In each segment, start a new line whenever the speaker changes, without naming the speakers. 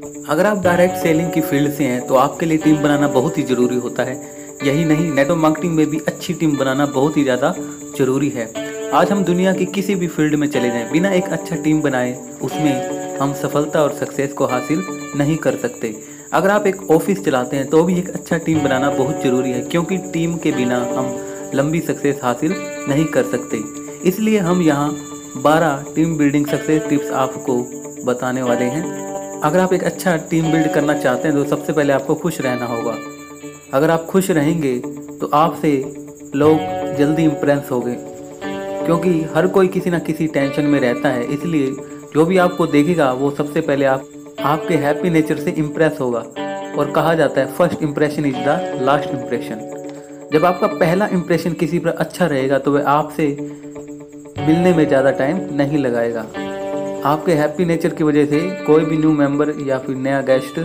अगर आप direct selling की फ़ील्ड से हैं तो आपके लिए टीम बनाना बहुत ही ज़रूरी होता है। यही नहीं नेटवर्क मार्केटिंग में भी अच्छी टीम बनाना बहुत ही ज़्यादा ज़रूरी है। आज हम दुनिया की किसी भी फ़ील्ड में चले जाएँ, बिना एक अच्छा टीम बनाए, उसमें हम सफलता और सक्सेस को हासिल नहीं कर सकते। अगर आप एक ऑफ़िस चलाते हैं तो भी एक अच्छा टीम बनाना बहुत ज़रूरी है, क्योंकि टीम के बिना हम लंबी सक्सेस हासिल नहीं कर सकते। इसलिए हम यहाँ 12 टीम बिल्डिंग सक्सेस टिप्स आपको बताने वाले हैं। अगर आप एक अच्छा टीम बिल्ड करना चाहते हैं तो सबसे पहले आपको खुश रहना होगा। अगर आप खुश रहेंगे तो आपसे लोग जल्दी इम्प्रेस होंगे। क्योंकि हर कोई किसी ना किसी टेंशन में रहता है, इसलिए जो भी आपको देखेगा, वो सबसे पहले आप, आपके हैप्पी नेचर से इम्प्रेस होगा। और कहा जाता है first impression is the last impression जब आपका पहला इम्प्रेशन किसी पर अच्छा रहेगा तो वह आपसे मिलने में ज़्यादा टाइम नहीं लगाएगा। आपके हैप्पी नेचर की वजह से कोई भी न्यू मेंबर या फिर नया गेस्ट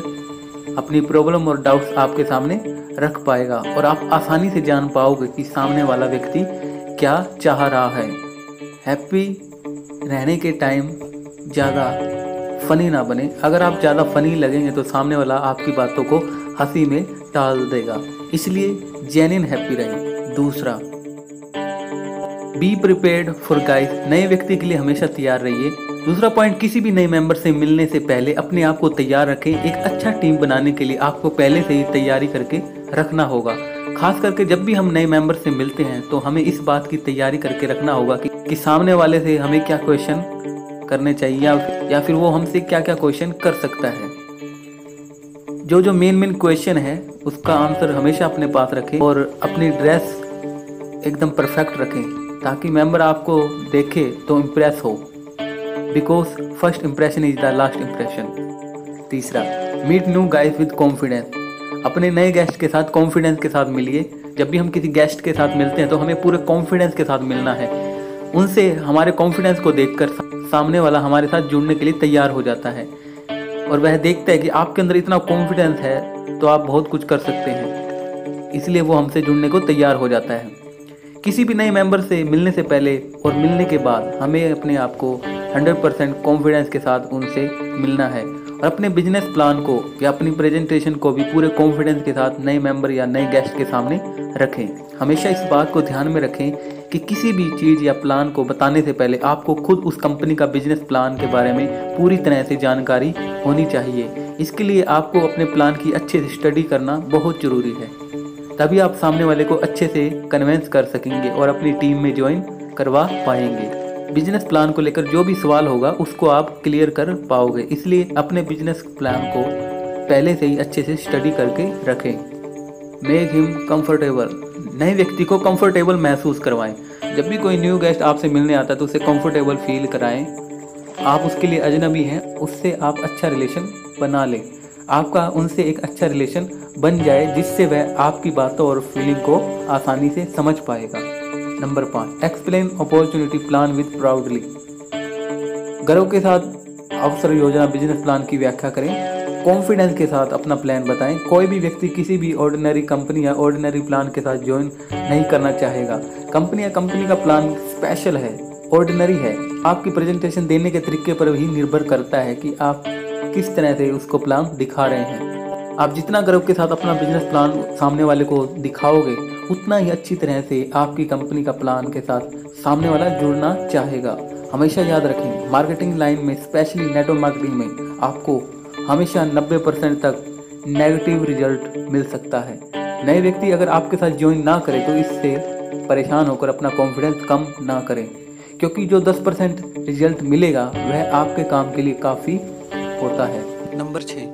अपनी प्रॉब्लम और डाउट्स आपके सामने रख पाएगा और आप आसानी से जान पाओगे कि सामने वाला व्यक्ति क्या चाह रहा है। हैप्पी रहने के टाइम ज़्यादा फनी ना बने। अगर आप ज़्यादा फनी लगेंगे तो सामने वाला आपकी बातों को हँसी में टाल देगा। इसलिए जेन्यन हैप्पी रहें। दूसरा बी प्रिपेयर्ड फॉर गाइस नए व्यक्ति के लिए हमेशा तैयार रहिए। दूसरा पॉइंट किसी भी नए मेंबर से मिलने से पहले अपने आप को तैयार रखें। एक अच्छा टीम बनाने के लिए आपको पहले से ही तैयारी करके रखना होगा। खास करके जब भी हम नए मेंबर से मिलते हैं तो हमें इस बात की तैयारी करके रखना होगा कि, कि सामने वाले से हमें क्या क्वेश्चन करने चाहिए या, या फिर वो हमसे क्या क्या क्वेश्चन कर सकता है। जो जो मेन मेन क्वेश्चन है उसका आंसर हमेशा अपने पास रखें और अपनी ड्रेस एकदम परफेक्ट रखें ताकि मेंबर आपको देखे तो इम्प्रेस हो। Because first impression is the last impression तीसरा meet new guys with confidence अपने नए गेस्ट के साथ कॉन्फिडेंस के साथ मिलिए। जब भी हम किसी गेस्ट के साथ मिलते हैं तो हमें पूरे कॉन्फिडेंस के साथ मिलना है। उनसे हमारे कॉन्फिडेंस को देखकर सामने वाला हमारे साथ जुड़ने के लिए तैयार हो जाता है। और वह देखता है कि आपके अंदर इतना कॉन्फिडेंस है तो आप बहुत कुछ कर सकते हैं। इसलिए वो हमसे जुड़ने को तैयार हो जाता है। किसी भी नए मेंबर से मिलने से पहले और मिलने के बाद हमें अपने आप को 100 परसेंट कॉन्फिडेंस के साथ उनसे मिलना है और अपने बिज़नेस प्लान को या अपनी प्रेजेंटेशन को भी पूरे कॉन्फिडेंस के साथ नए मेंबर या नए गेस्ट के सामने रखें। हमेशा इस बात को ध्यान में रखें कि किसी भी चीज़ या प्लान को बताने से पहले आपको खुद उस कंपनी का बिज़नेस प्लान के बारे में पूरी तरह से जानकारी होनी चाहिए। इसके लिए आपको अपने प्लान की अच्छे से स्टडी करना बहुत ज़रूरी है। तभी आप सामने वाले को अच्छे से कन्वेंस कर सकेंगे और अपनी टीम में ज्वाइन करवा पाएँगे। बिज़नेस प्लान को लेकर जो भी सवाल होगा, उसको आप क्लियर कर पाओगे। इसलिए अपने बिज़नेस प्लान को पहले से ही अच्छे से स्टडी करके रखें। मेक हिम कंफर्टेबल नए व्यक्ति को कंफर्टेबल महसूस करवाएँ। जब भी कोई न्यू गेस्ट आपसे मिलने आता है तो उसे कंफर्टेबल फील कराएँ। आप उसके लिए अजनबी हैं, उससे आप अच्छा रिलेशन बना लें। आपका उनसे एक अच्छा रिलेशन बन जाए, जिससे वह आपकी बातों और फीलिंग को आसानी से समझ पाएगा। नंबर पाँच explain opportunity plan with proudly गर्व के साथ अवसर योजना बिज़नेस प्लान की व्याख्या करें। कॉन्फिडेंस के साथ अपना प्लान बताएँ। कोई भी व्यक्ति किसी भी ऑर्डिनरी कंपनी या ऑर्डिनरी प्लान के साथ ज्वाइन नहीं करना चाहेगा। कंपनी या कंपनी का प्लान स्पेशल है ऑर्डिनरी है। आपकी प्रेजेंटेशन देने के तरीके पर ही निर्भर करता है कि आप किस तरह से उसको प्लान दिखा रहे हैं। आप जितना गर्व के साथ अपना बिज़नेस प्लान सामने वाले को दिखाओगे, उतना ही अच्छी तरह से आपकी कंपनी का प्लान के साथ सामने वाला जुड़ना चाहेगा। हमेशा याद रखें मार्केटिंग लाइन में स्पेशली नेटवर्क मार्केटिंग में आपको हमेशा 90 परसेंट तक नेगेटिव रिज़ल्ट मिल सकता है। नए व्यक्ति अगर आपके साथ ज्वाइन ना करे तो इससे परेशान होकर अपना कॉन्फिडेंस कम ना करें। क्योंकि जो 10 परसेंट रिज़ल्ट मिलेगा, वह आपके काम के लिए काफ़ी होता है। नंबर छः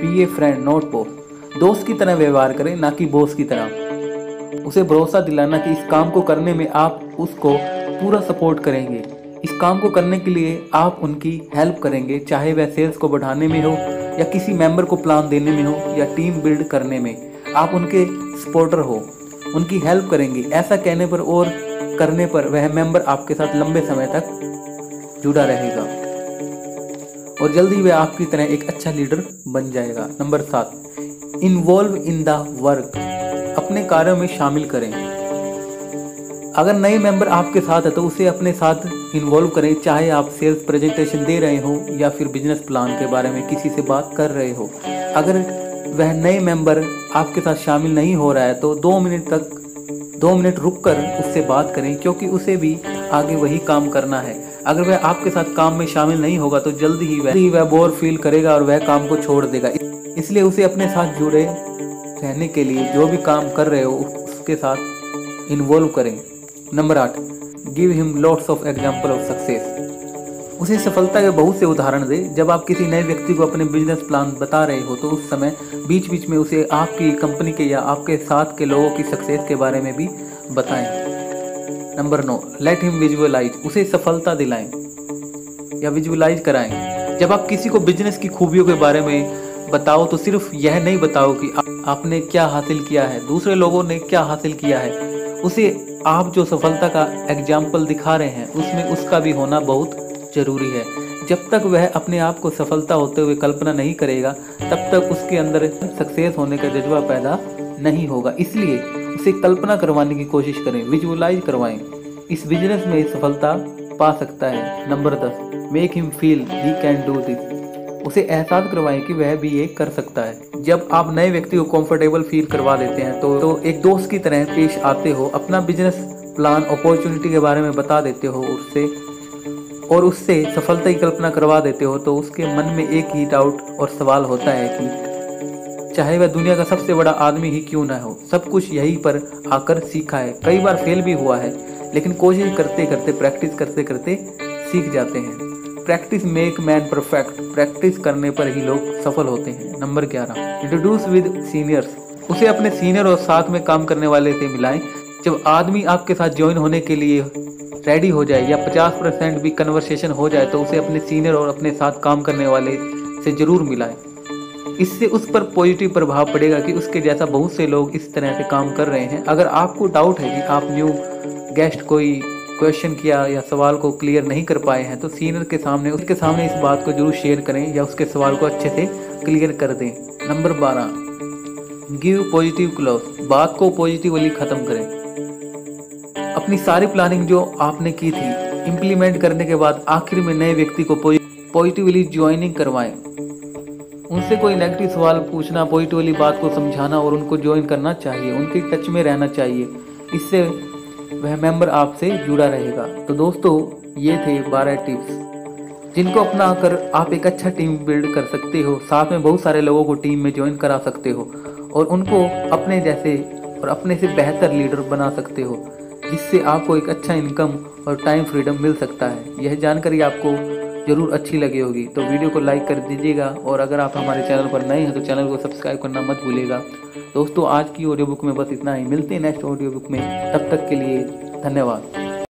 be a friend not boss दोस्त की तरह व्यवहार करें ना कि बॉस की तरह। उसे भरोसा दिलाना कि इस काम को करने में आप उसको पूरा सपोर्ट करेंगे। इस काम को करने के लिए आप उनकी हेल्प करेंगे चाहे वह सेल्स को बढ़ाने में हो या किसी मेंबर को प्लान देने में हो या टीम बिल्ड करने में। आप उनके सपोर्टर हो उनकी हेल्प करेंगे। ऐसा कहने पर और करने पर वह मेंबर आपके साथ लंबे समय तक जुड़ा रहेगा। और जल्दी वह आपकी तरह एक अच्छा लीडर बन जाएगा। नंबर सात इन्वॉल्व इन द वर्क अपने कार्यों में शामिल करें। अगर नए मेंबर आपके साथ है तो उसे अपने साथ इन्वॉल्व करें, चाहे आप सेल्स प्रेजेंटेशन दे रहे हो या फिर बिज़नेस प्लान के बारे में किसी से बात कर रहे हो। अगर वह नए मेंबर आपके साथ शामिल नहीं हो रहा है तो दो मिनट तक, दो मिनट रुक कर उससे बात करें, क्योंकि उसे भी आगे वही काम करना है। अगर वह आपके साथ काम में शामिल नहीं होगा तो जल्दी ही वह वह बोर फील करेगा और वह काम को छोड़ देगा। इसलिए उसे अपने साथ जुड़े रहने के लिए जो भी काम कर रहे हो, उसके साथ इन्वॉल्व करें। नंबर आठ give him lots of example of success उसे सफलता के बहुत से उदाहरण दे। जब आप किसी नए व्यक्ति को अपने बिज़नेस प्लान बता रहे हो तो उस समय बीच बीच में उसे आपकी कंपनी के या आपके साथ के लोगों की सक्सेस के बारे में भी बताएँ। नंबर नौ लेट हिम विजुअलाइज उसे सफलता दिलाएँ। या विजुअलाइज कराएँ। जब आप किसी को बिज़नेस की खूबियों के बारे में बताओ तो सिर्फ़ यह नहीं बताओ कि आपने क्या हासिल किया है। दूसरे लोगों ने क्या हासिल किया है। उसे आप जो सफलता का एग्ज़ाम्पल दिखा रहे हैं, उसमें उसका भी होना बहुत ज़रूरी है। जब तक वह अपने आप को सफलता होते हुए कल्पना नहीं करेगा, तब तक उसके अंदर सक्सेस होने का जज्बा पैदा नहीं होगा। इसलिए उसे कल्पना करवाने की कोशिश करें विजुअलाइज करवाएँ। इस बिज़नेस में सफलता पा सकता है। नंबर दस make him feel he can do this उसे एहसास करवाएँ कि वह भी ये कर सकता है। जब आप नए व्यक्ति को कंफर्टेबल फील करवा देते हैं तो, तो एक दोस्त की तरह पेश आते हो अपना बिज़नेस प्लान अपॉर्चुनिटी के बारे में बता देते हो उससे और उससे सफलता की कल्पना करवा देते हो तो उसके मन में एक ही डाउट और सवाल होता है कि चाहे वह दुनिया का सबसे बड़ा आदमी ही क्यों ना हो, सब कुछ यहीं पर आकर सीखा है। कई बार फेल भी हुआ है, लेकिन कोशिश करते करते, प्रैक्टिस करते करते सीख जाते हैं। Practice make man perfect, practice करने पर ही लोग सफल होते हैं। नंबर ग्यारह इंट्रोड्यूस विद सीनियर्स उसे अपने सीनियर और साथ में काम करने वाले से मिलाएँ। जब आदमी आपके साथ ज्वाइन होने के लिए रेडी हो जाए या 50 परसेंट भी कन्वर्सेशन हो जाए तो उसे अपने सीनियर और अपने साथ काम करने वाले से ज़रूर मिलाएँ। इससे उस पर पॉजिटिव प्रभाव पड़ेगा कि उसके जैसा बहुत से लोग इस तरह से काम कर रहे हैं। अगर आपको डाउट है कि आप न्यू गेस्ट कोई क्वेश्चन किया या सवाल को क्लियर नहीं कर पाए हैं तो सीनियर के सामने, उसके सामने इस बात को ज़रूर शेयर करें या उसके सवाल को अच्छे से क्लियर कर दें। नंबर बारह गिव पॉजिटिव क्लोज बात को पॉजिटिवली ख़त्म करें। अपनी सारी प्लानिंग जो आपने की थी इम्प्लीमेंट करने के बाद आखिर में नए व्यक्ति को पॉजिटिवली ज्वाइनिंग करवाएँ। उनसे कोई नेगेटिव सवाल पूछना पॉइंट वाली बात को समझाना और उनको ज्वाइन करना चाहिए, उनके टच में रहना चाहिए। इससे वह मेंबर आपसे जुड़ा रहेगा। तो दोस्तों, ये थे बारह टिप्स जिनको अपना कर आप एक अच्छा टीम बिल्ड कर सकते हो, साथ में बहुत सारे लोगों को टीम में ज्वाइन करा सकते हो और उनको अपने जैसे और अपने से बेहतर लीडर बना सकते हो, जिससे आपको एक अच्छा इनकम और टाइम फ्रीडम मिल सकता है। यह जानकारी आपको ज़रूर अच्छी लगी होगी। तो वीडियो को लाइक कर दीजिएगा और अगर आप हमारे चैनल पर नए हैं तो चैनल को सब्सक्राइब करना मत भूलिएगा। दोस्तों, आज की ऑडियो बुक में बस इतना ही। मिलते हैं नेक्स्ट ऑडियो बुक में। तब तक के लिए धन्यवाद।